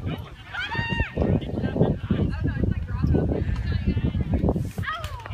going. I don't know, it's like rock up there.